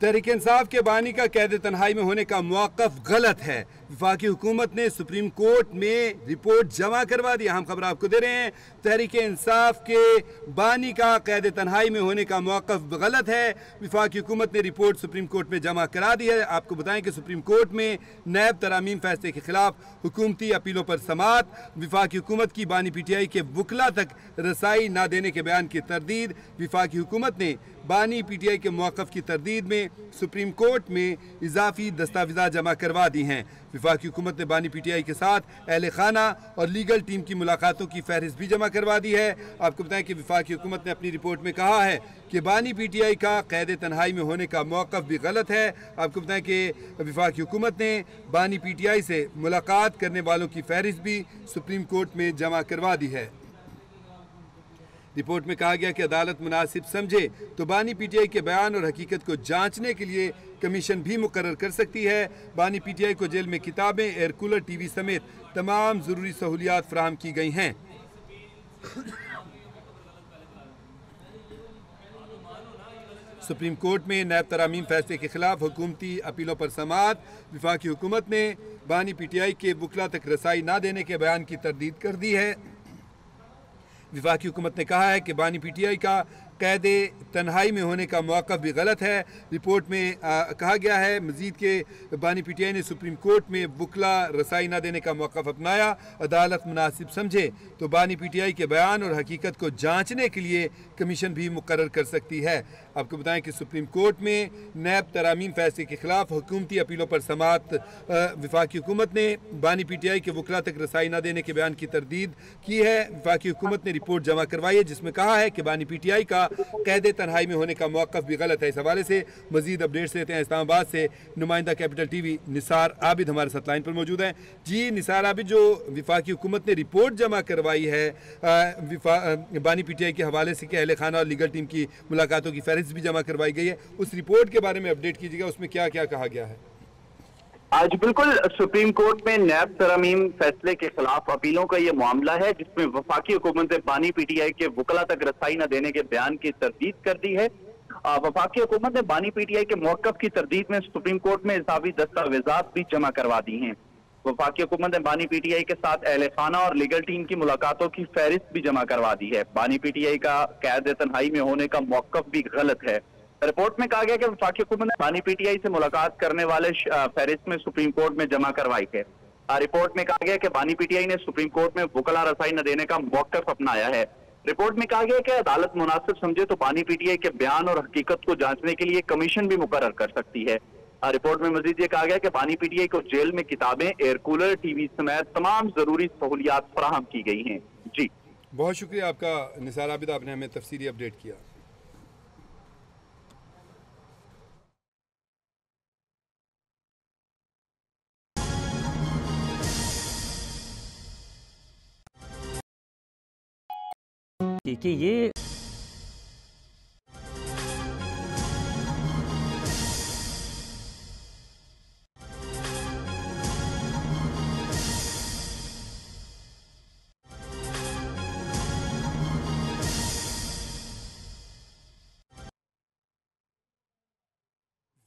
तहरीक इंसाफ के बानी का कैद तनहाई में होने का मौकफ गलत है। विफाकी हुकूमत ने सुप्रीम कोर्ट में रिपोर्ट जमा करवा दी। हम खबर आपको दे रहे हैं, तहरीक इंसाफ के बानी का कैद तनहाई में होने का मौक़ गलत है। विफाकी हुकूमत ने रिपोर्ट सुप्रीम कोर्ट में जमा करा दी है। आपको बताएँ कि सुप्रीम कोर्ट में नैब तरामीम फैसले के खिलाफ हुकूमती अपीलों पर समात, विफाकी हुकूमत की बानी पी टी आई के वकला तक रसाई ना देने के बयान की तरदीद, विफाकी हुकूमत ने बानी पी टी आई के मौक़ की तरदीद में सुप्रीम कोर्ट में इजाफी दस्तावेजा जमा करवा दी हैं। विफाकी हुकूमत ने बानी पी टी आई के साथ अहल खाना और लीगल टीम की मुलाकातों की फहरिस्त भी जमा करवा दी है। आपको बताएँ कि विफाक हुकूमत ने अपनी रिपोर्ट में कहा है कि बानी पी टी आई का कैद तनहाई में होने का मौक़ भी गलत है। आपको बताएँ कि विफाक हुकूमत ने बानी पी टी आई से मुलाकात करने वालों की फहरिस्त भी सुप्रीम कोर्ट में जमा करवा दी है। रिपोर्ट में कहा गया कि अदालत मुनासिब समझे तो बानी पीटीआई के बयान और हकीकत को जांचने के लिए कमीशन भी मुकर कर सकती है। बानी पीटीआई को जेल में किताबें, एयर कूलर, टीवी समेत तमाम ज़रूरी सहूलियात फ्राहम की गई हैं। सुप्रीम कोर्ट में नैब तरामीम फैसले के खिलाफ हुकूमती अपीलों पर समात। विफाकी हुकूमत ने बानी पीटीआई के बुकला तक रसाई ना देने के बयान की तरदीद कर दी है। विफाकी हुकूमत ने कहा है कि बानी पी टी आई का कैद तन्हाई में होने का मौक़ भी गलत है। रिपोर्ट में आ, कहा गया है मजीद के बानी पी टी आई ने सुप्रीम कोर्ट में बुकला रसाई न देने का मौक़ अपनाया। अदालत मुनासिब समझे तो बानी पी टी आई के बयान और हकीकत को जाँचने के लिए कमीशन भी मुकर कर सकती है। आपको बताएँ कि सुप्रीम कोर्ट में नैब तरामीम फैसले के खिलाफ हुकूमती अपीलों पर समात विफाकी हुकूमत ने बानी पी टी आई के वकला तक रसाई न देने के बयान की तरदीद की है। विफाकी हुकूमत ने रिपोर्ट जमा करवाई है, जिसमें कहा है कि बानी पी टी आई का कैद तनहाई में होने का मौक़ भी गलत है। इस हवाले से मजीद अपडेट्स लेते हैं। इस्लामाबाद से नुमाइंदा capital T V Nisar Abid हमारे साथ लाइन पर मौजूद हैं। जी, निसार आबिद, जो विफाकी हुकूमत ने रिपोर्ट जमा करवाई है बानी पी टी आई के हवाले से कि अहल खाना और लीगल टीम की मुलाकातों की फहरिस्त भी जमा करवाई गई है। उस रिपोर्ट के बारे में अपडेट कीजिएगा, उसमें क्या क्या कहा गया है? आज बिल्कुल सुप्रीम कोर्ट में नैब तरमीम फैसले के खिलाफ अपीलों का ये मामला है, जिसमें वफाकी हुकूमत ने बानी पीटीआई के वकला तक रसाई न देने के बयान की तरदीद कर दी है। वफाकी हुकूमत ने बानी पीटीआई के मौकफ की तरदीद में सुप्रीम कोर्ट में इजाफी दस्तावेजात भी जमा करवा दी हैं। वफाकी हुकूमत ने बानी पीटीआई के साथ अहल खाना और लीगल टीम की मुलाकातों की फहरिस्त भी जमा करवा दी है। बानी पीटीआई का कैद तनहाई में होने का मौकफ भी गलत है। रिपोर्ट में कहा गया कि वफाकी हुकूमत ने पानी पीटीआई से मुलाकात करने वाले फहरिस्त में सुप्रीम कोर्ट में जमा करवाई है। रिपोर्ट में कहा गया कि बानी पीटीआई ने सुप्रीम कोर्ट में वकला रसाई न देने का मौकफ अपनाया है। रिपोर्ट में कहा गया कि अदालत मुनासिब समझे तो बानी पीटीआई के बयान और हकीकत को जांचने के लिए कमीशन भी मुकर कर सकती है। रिपोर्ट में मजीद ये कहा गया कि बानी पीटीआई को जेल में किताबें एयर कूलर टीवी समेत तमाम ज़रूरी सहूलियात फराहम की गई हैं। जी। बहुत शुक्रिया आपका निसार आबिद आपने हमें तफसीली अपडेट किया। कि ये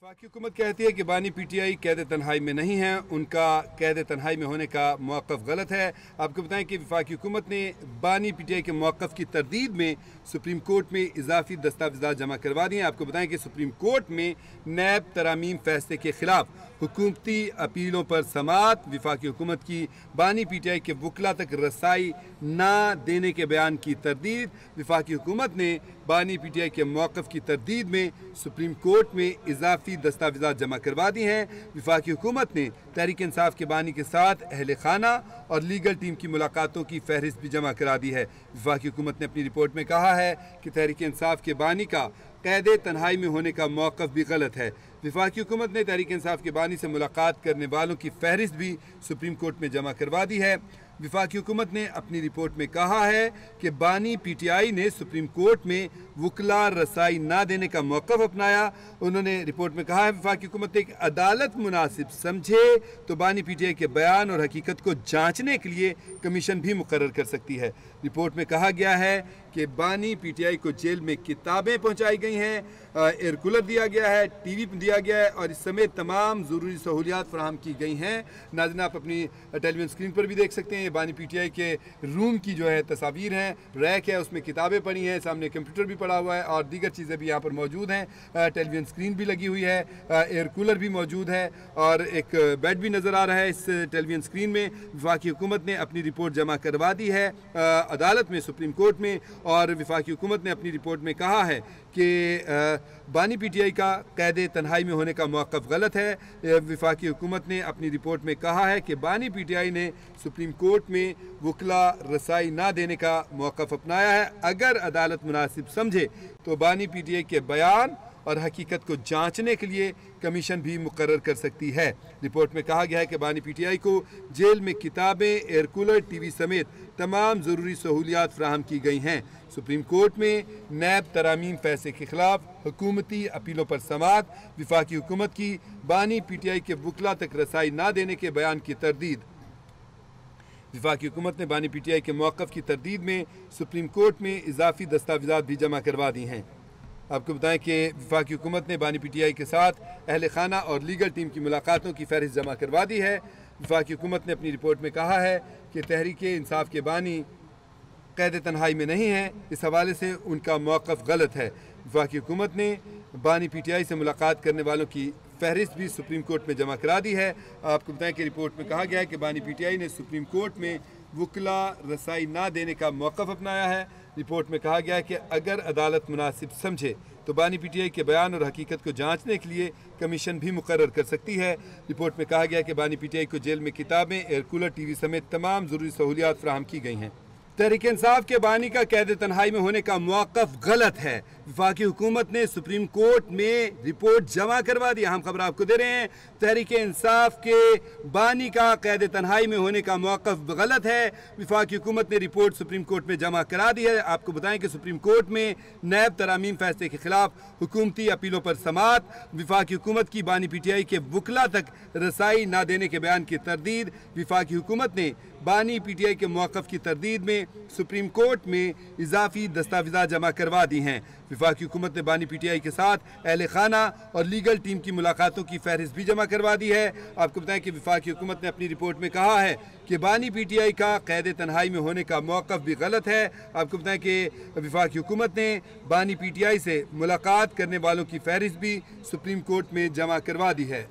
पाकि हुकूमत कहती है कि बानी पी टी आई कैद तनहाई में नहीं है। उनका कैद तनहाई में होने का मौक़ गलत है। आपको बताएँ कि विफाकी हुकूमत ने बानी पी टी आई के मौक़ की तरदीद में सुप्रीम कोर्ट में इजाफी दस्तावेजा जमा करवा दिए आपको बताएँ कि सुप्रीम कोर्ट में नैब तरामीम फैसले के खिलाफ हुकूमती अपीलों पर समात विफाकी हुकूमत की बानी पी टी आई के वकला तक रसाई ना देने के बयान की तरदीद विफाकी हुकूमत ने बानी पी टी आई के मौक़ की तरदीद में सुप्रीम कोर्ट में इजाफी दस्तावेजा जमा करवा दी हैं। विफाकी हुकूमत ने तहरीक इंसाफ के बानी के साथ अहल खाना और लीगल टीम की मुलाकातों की फहरिस्त भी जमा करा दी है। विफाकी हुकूमत ने अपनी रिपोर्ट में कहा है कि तहरीक इंसाफ के बानी का कैद तनहाई में होने का मौक़ भी गलत है। विफाकी हुकूमत ने तहरीक इंसाफ के बानी से मुलाकात करने वालों की फहरिस्त भी सुप्रीम कोर्ट में जमा करवा दी है। विफाकी हुकूमत ने अपनी रिपोर्ट में कहा है कि बानी पीटीआई ने सुप्रीम कोर्ट में वकला रसाई ना देने का मौक़ अपनाया। उन्होंने रिपोर्ट में कहा है विफाकी हुकूमत एक अदालत मुनासिब समझे तो बानी पीटीआई के बयान और हकीकत को जांचने के लिए कमीशन भी मुकर कर सकती है। रिपोर्ट में कहा गया है कि बानी पीटीआई को जेल में किताबें पहुंचाई गई हैं एयर कूलर दिया गया है, टीवी दिया गया है और इस समय तमाम ज़रूरी सहूलियात फराहम की गई हैं। नाजिन, आप अपनी टेलीविज़न स्क्रीन पर भी देख सकते हैं बानी पीटीआई के रूम की जो है तस्वीर हैं, रैक है, उसमें किताबें पड़ी हैं, सामने कंप्यूटर भी पड़ा हुआ है और दीगर चीज़ें भी यहाँ पर मौजूद हैं। टेलीविज़न स्क्रीन भी लगी हुई है एयर कूलर भी मौजूद है और एक बेड भी नज़र आ रहा है इस टेलीविज़न स्क्रीन में। विफाकी हुकूमत ने अपनी रिपोर्ट जमा करवा दी है अदालत में, सुप्रीम कोर्ट में और विफाकी हुकूमत ने अपनी रिपोर्ट में कहा है कि बानी पीटीआई का कैद तन्हाई में होने का मौक़ गलत है। विफाकी हुकूमत ने अपनी रिपोर्ट में कहा है कि बानी पीटीआई ने सुप्रीम कोर्ट में वकला रसाई ना देने का मौक़ अपनाया है। अगर अदालत मुनासिब समझे तो बानी पीटीआई के बयान और हकीकत को जांचने के लिए कमीशन भी मुकर कर सकती है। रिपोर्ट में कहा गया है कि बानी पीटीआई को जेल में किताबें एयर कूलर टीवी समेत तमाम ज़रूरी सहूलियात फ्राहम की गई हैं। सुप्रीम कोर्ट में नैब तरामीम फैसले के खिलाफ हुकूमती अपीलों पर समात, विफाकी हुकूमत की बानी पीटीआई के वकला तक रसाई ना देने के बयान की तरदीद। विफाकी हुकूमत ने बानी पीटीआई के मौक़ की तरदीद में सुप्रीम कोर्ट में इजाफी दस्तावेजा भी जमा करवा दी हैं। आपको बताएँ कि विफाकी हुकूमत ने बानी पीटीआई के साथ अहल खाना और लीगल टीम की मुलाकातों की फहरिस्त जमा करवा दी है। विफाकी हुकूमत ने अपनी रिपोर्ट में कहा है कि तहरीक इंसाफ के बानी कैद तनहाई में नहीं हैं। इस हवाले से उनका मौक़ गलत है। विफाकी हुकूमत ने बानी पी टी आई से मुलाकात करने वालों की फहरिस्त भी सुप्रीम कोर्ट में जमा करा दी है। आपको बताएँ कि रिपोर्ट में कहा गया है कि बानी पी टी आई ने सुप्रीम कोर्ट में वकला रसाई ना देने का मौक़ अपनाया है। रिपोर्ट में कहा गया है कि अगर अदालत मुनासिब समझे तो बानी पीटीआई के बयान और हकीकत को जांचने के लिए कमीशन भी मुकर कर सकती है। रिपोर्ट में कहा गया कि बानी पीटीआई को जेल में किताबें, एयर कूलर, टीवी समेत तमाम ज़रूरी सहूलियात फ्राहम की गई हैं। तहरीक इंसाफ के बानी का कैद तनहाई में होने का मौक़ गलत है। विफाकी हुकूमत ने सुप्रीम कोर्ट में रिपोर्ट जमा करवा दी। हम खबर आपको दे रहे हैं, तहरीक इंसाफ के बानी का कैद तनहाई में होने का मौक़ गलत है। विफाकी हुकूमत ने रिपोर्ट सुप्रीम कोर्ट में जमा करा दी है। आपको बताएँ कि सुप्रीम कोर्ट में नैब तरामीम फैसले के खिलाफ हुकूमती अपीलों पर समात, विफाकी हुकूमत की बानी पी टी आई के वकला तक रसाई ना देने के बयान की तरदीद, विफाकी हुकूमत ने बानी पी टी आई के मौक़ की तरदीद में सुप्रीम कोर्ट में इजाफी दस्तावेजा जमा करवा दी हैं। विफाकी हुकूमत ने बानी पी टी आई के साथ अहल खाना और लीगल टीम की मुलाकातों की फहरिस्त भी जमा करवा दी है। आपको बताएँ कि विफाक हुकूमत ने अपनी रिपोर्ट में कहा है कि बानी पी टी आई का कैद तनहाई में होने का मौक़ भी गलत है। आपको बताएँ कि विफाक हुकूमत ने बानी पी टी आई से मुलाकात करने वालों की फहरिस्त भी सुप्रीम कोर्ट में जमा करवा दी है।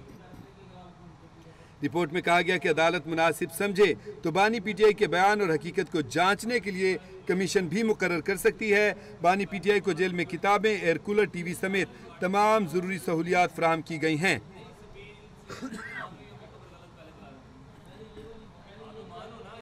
रिपोर्ट में कहा गया कि अदालत मुनासिब समझे तो बानी पीटीआई के बयान और हकीकत को जांचने के लिए कमीशन भी मुकर कर सकती है। बानी पीटीआई को जेल में किताबें, एयर कूलर, टीवी समेत तमाम ज़रूरी सहूलियात फ्राहम की गई हैं।